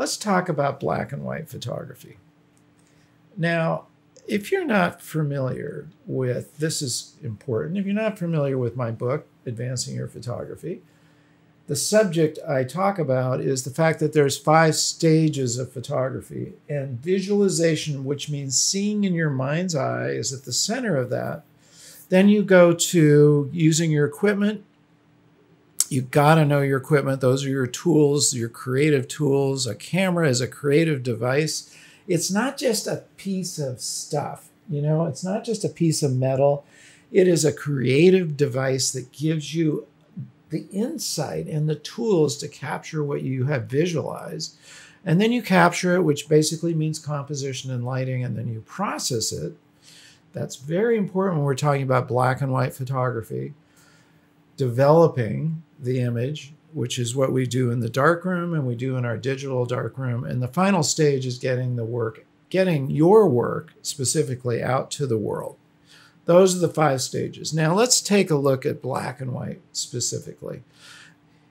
let's talk about black and white photography. Now, if you're not familiar with this is important, if you're not familiar with my book, Advancing Your Photography, the subject I talk about is the fact that there's five stages of photography and visualization, which means seeing in your mind's eye, is at the center of that. Then you go to using your equipment. You got to know your equipment. Those are your tools, your creative tools. A camera is a creative device. It's not just a piece of stuff, you know, it's not just a piece of metal. It is a creative device that gives you the insight and the tools to capture what you have visualized. And then you capture it, which basically means composition and lighting, and then you process it. That's very important when we're talking about black and white photography. Developing the image, which is what we do in the darkroom and we do in our digital darkroom. And the final stage is getting the work, getting your work specifically out to the world. Those are the five stages. Now let's take a look at black and white specifically.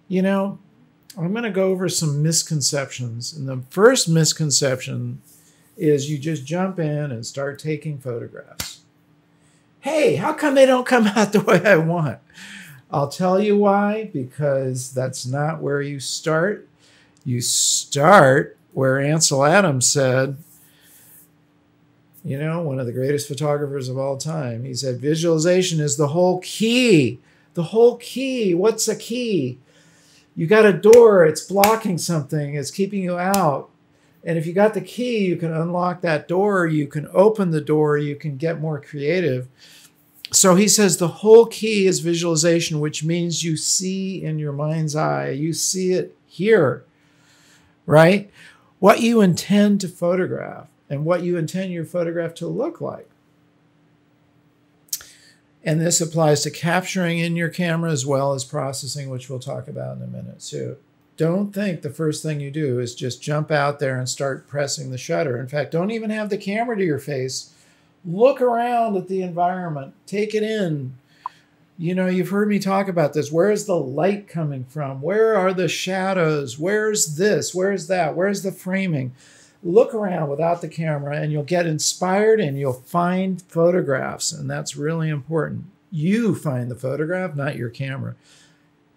You know, I'm going to go over some misconceptions. And the first misconception is you just jump in and start taking photographs. Hey, how come they don't come out the way I want? I'll tell you why, because that's not where you start. You start where Ansel Adams said, you know, one of the greatest photographers of all time. He said, visualization is the whole key. The whole key. What's a key? You got a door, it's blocking something, it's keeping you out. And if you got the key, you can unlock that door, you can open the door, you can get more creative. So he says the whole key is visualization, which means you see in your mind's eye, you see it here, right? What you intend to photograph and what you intend your photograph to look like. And this applies to capturing in your camera as well as processing, which we'll talk about in a minute. So don't think the first thing you do is just jump out there and start pressing the shutter. In fact, don't even have the camera to your face. Look around at the environment, take it in. You know, you've heard me talk about this. Where's the light coming from? Where are the shadows? Where's this? Where's that? Where's the framing? look around without the camera and you'll get inspired and you'll find photographs. And that's really important. You find the photograph, not your camera.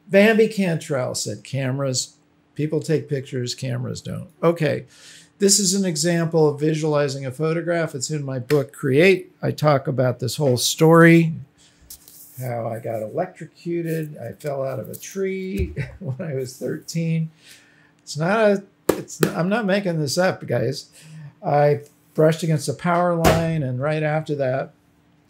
Bambi Cantrell said cameras, people take pictures, cameras don't. Okay, this is an example of visualizing a photograph. It's in my book, Create. I talk about this whole story how I got electrocuted. I fell out of a tree when I was 13. It's not a it's I'm not making this up, guys. I brushed against a power line, and right after that,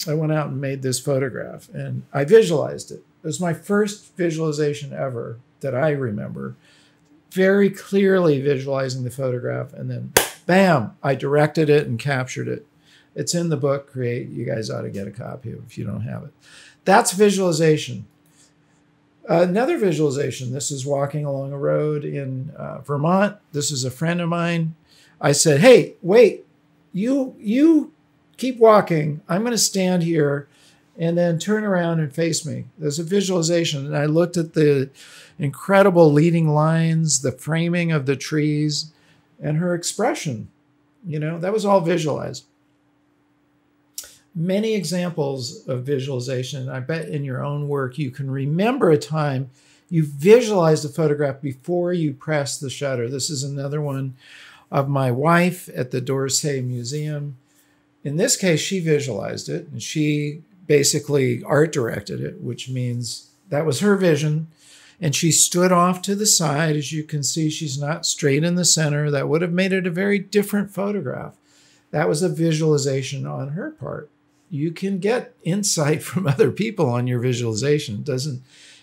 I went out and made this photograph, and I visualized it. It was my first visualization ever that I remember. Very clearly visualizing the photograph, and then, bam! I directed it and captured it. It's in the book. Create. You guys ought to get a copy if you don't have it. That's visualization. Another visualization. This is walking along a road in uh, Vermont. This is a friend of mine. I said, "Hey, wait, you you keep walking. I'm going to stand here, and then turn around and face me." There's a visualization, and I looked at the incredible leading lines, the framing of the trees, and her expression. You know, that was all visualized many examples of visualization. I bet in your own work you can remember a time you visualized a photograph before you press the shutter. This is another one of my wife at the d'Orsay Museum. In this case, she visualized it and she basically art directed it, which means that was her vision. And she stood off to the side. As you can see, she's not straight in the center. That would have made it a very different photograph. That was a visualization on her part you can get insight from other people on your visualization. It doesn't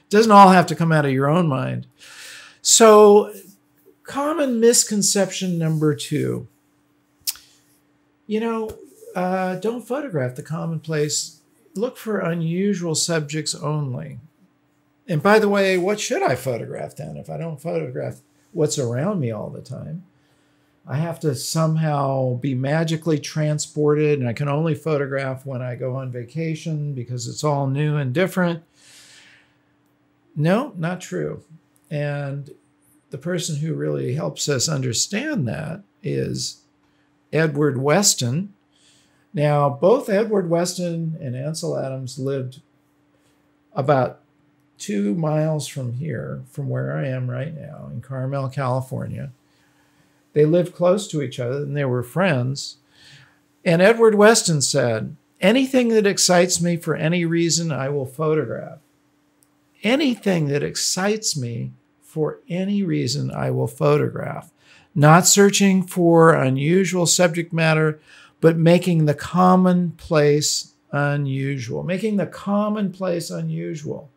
doesn't all have to come out of your own mind. So, common misconception number two. You know, uh, don't photograph the commonplace. Look for unusual subjects only. And by the way, what should I photograph then if I don't photograph what's around me all the time? I have to somehow be magically transported, and I can only photograph when I go on vacation because it's all new and different. No, not true. And the person who really helps us understand that is Edward Weston. Now, both Edward Weston and Ansel Adams lived about two miles from here, from where I am right now in Carmel, California. They lived close to each other and they were friends. And Edward Weston said, Anything that excites me for any reason, I will photograph. Anything that excites me for any reason, I will photograph. Not searching for unusual subject matter, but making the commonplace unusual, making the commonplace unusual.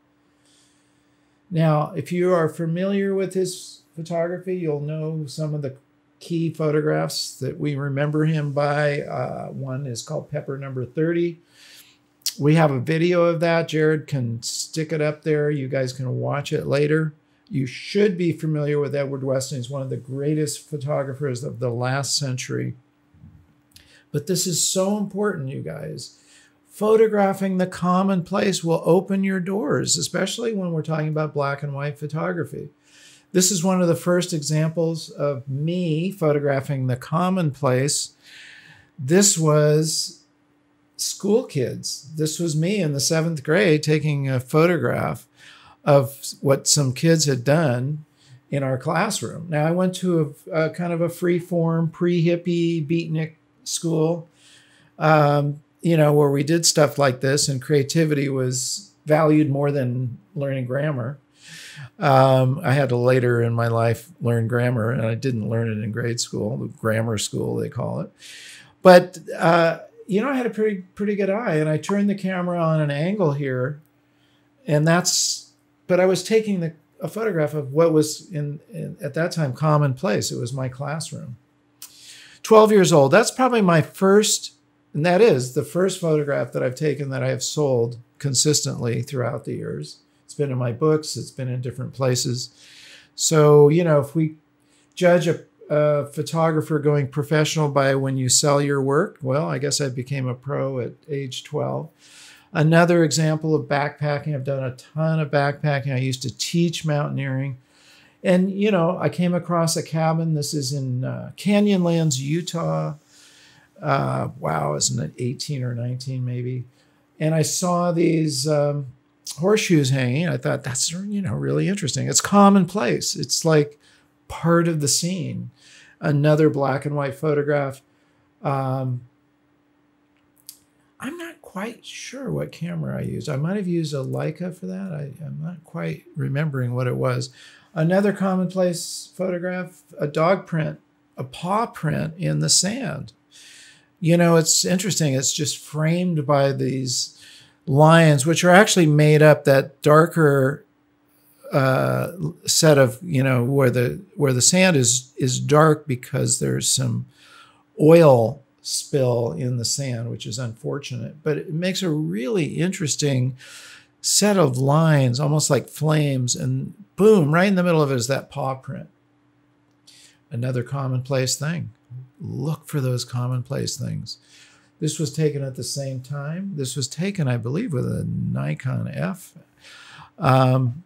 Now, if you are familiar with his photography, you'll know some of the key photographs that we remember him by. Uh, one is called Pepper Number 30. We have a video of that. Jared can stick it up there. You guys can watch it later. You should be familiar with Edward Weston. He's one of the greatest photographers of the last century. But this is so important, you guys. Photographing the commonplace will open your doors, especially when we're talking about black and white photography. This is one of the first examples of me photographing the commonplace. This was school kids. This was me in the seventh grade taking a photograph of what some kids had done in our classroom. Now, I went to a, a kind of a free form, pre hippie beatnik school, um, you know, where we did stuff like this and creativity was valued more than learning grammar. Um, I had to later in my life learn grammar, and I didn't learn it in grade school, the grammar school, they call it. But, uh, you know, I had a pretty, pretty good eye, and I turned the camera on an angle here, and that's but I was taking the, a photograph of what was in, in at that time commonplace. It was my classroom. 12 years old. That's probably my first, and that is the first photograph that I've taken that I have sold consistently throughout the years. It's been in my books, it's been in different places. So, you know, if we judge a, a photographer going professional by when you sell your work, well, I guess I became a pro at age 12. Another example of backpacking, I've done a ton of backpacking. I used to teach mountaineering. And, you know, I came across a cabin. This is in uh, Canyonlands, Utah. Uh, wow, isn't it 18 or 19 maybe? And I saw these um, horseshoes hanging. I thought that's, you know, really interesting. It's commonplace. It's like part of the scene. Another black and white photograph. Um, I'm not quite sure what camera I used. I might have used a Leica for that. I, am not quite remembering what it was. Another commonplace photograph, a dog print, a paw print in the sand. You know, it's interesting. It's just framed by these lines, which are actually made up that darker uh, set of, you know, where the where the sand is is dark because there's some oil spill in the sand, which is unfortunate. But it makes a really interesting set of lines, almost like flames, and boom, right in the middle of it is that paw print. Another commonplace thing. Look for those commonplace things. This was taken at the same time. This was taken, I believe, with a Nikon F. Um,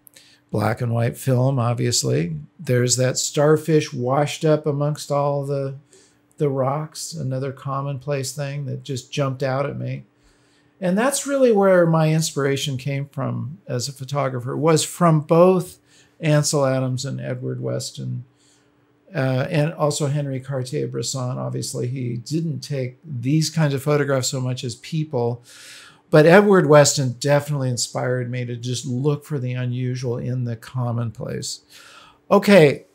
black and white film, obviously. There's that starfish washed up amongst all the the rocks, another commonplace thing that just jumped out at me. And that's really where my inspiration came from as a photographer was from both Ansel Adams and Edward Weston. Uh, and also Henri Cartier-Bresson. Obviously, he didn't take these kinds of photographs so much as people, but Edward Weston definitely inspired me to just look for the unusual in the commonplace. Okay,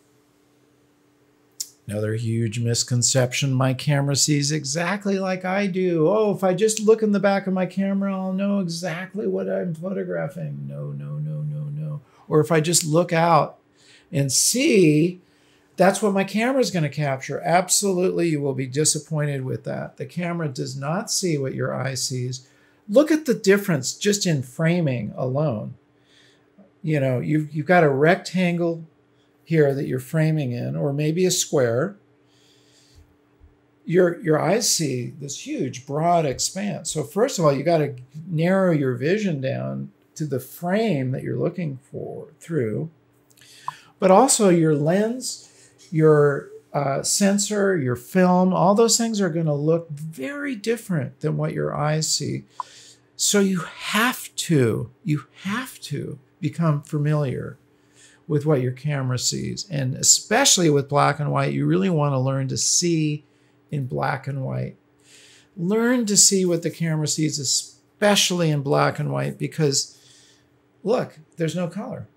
Another huge misconception my camera sees exactly like I do. Oh, if I just look in the back of my camera, I'll know exactly what I'm photographing. No, no, no. Or if I just look out and see, that's what my camera is going to capture. Absolutely, you will be disappointed with that. The camera does not see what your eye sees. Look at the difference just in framing alone. You know, you've, you've got a rectangle here that you're framing in, or maybe a square, your your eyes see this huge broad expanse. So first of all, you got to narrow your vision down to the frame that you're looking for through. but also your lens, your uh, sensor, your film, all those things are going to look very different than what your eyes see. So you have to, you have to become familiar with what your camera sees. And especially with black and white, you really want to learn to see in black and white. Learn to see what the camera sees, especially in black and white, because look, there's no color.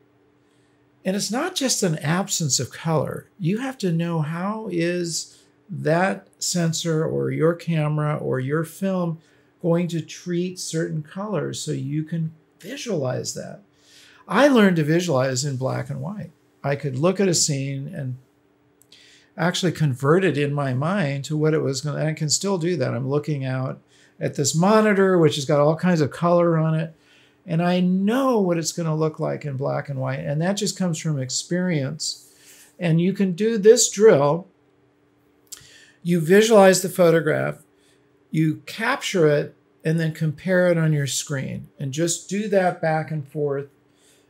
And it's not just an absence of color. You have to know how is that sensor or your camera or your film going to treat certain colors so you can visualize that. I learned to visualize in black and white. I could look at a scene and actually convert it in my mind to what it was going to, and I can still do that. I'm looking out at this monitor, which has got all kinds of color on it and I know what it's going to look like in black and white. And that just comes from experience. And you can do this drill. You visualize the photograph, you capture it, and then compare it on your screen. And just do that back and forth.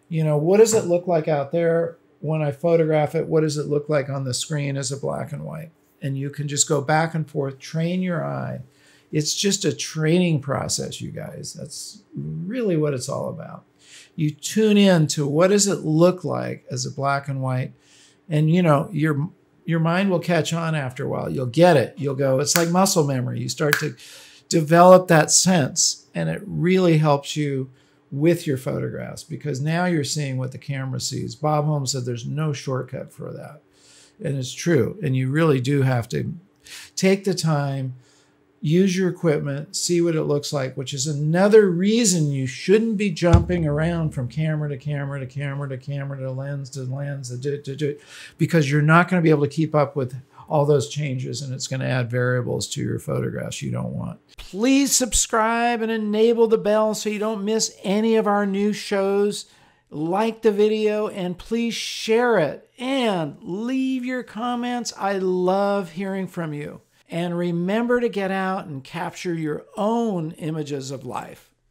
You know, what does it look like out there when I photograph it? What does it look like on the screen as a black and white? And you can just go back and forth, train your eye it's just a training process, you guys. That's really what it's all about. You tune in to what does it look like as a black and white, and you know your your mind will catch on after a while. You'll get it. You'll go. It's like muscle memory. You start to develop that sense, and it really helps you with your photographs because now you're seeing what the camera sees. Bob Holmes said there's no shortcut for that. And it's true. And you really do have to take the time use your equipment, see what it looks like, which is another reason you shouldn't be jumping around from camera to camera to camera to camera to lens to lens to, do, to, to, because you're not going to be able to keep up with all those changes and it's going to add variables to your photographs you don't want. Please subscribe and enable the bell so you don't miss any of our new shows. Like the video and please share it and leave your comments. I love hearing from you. And remember to get out and capture your own images of life.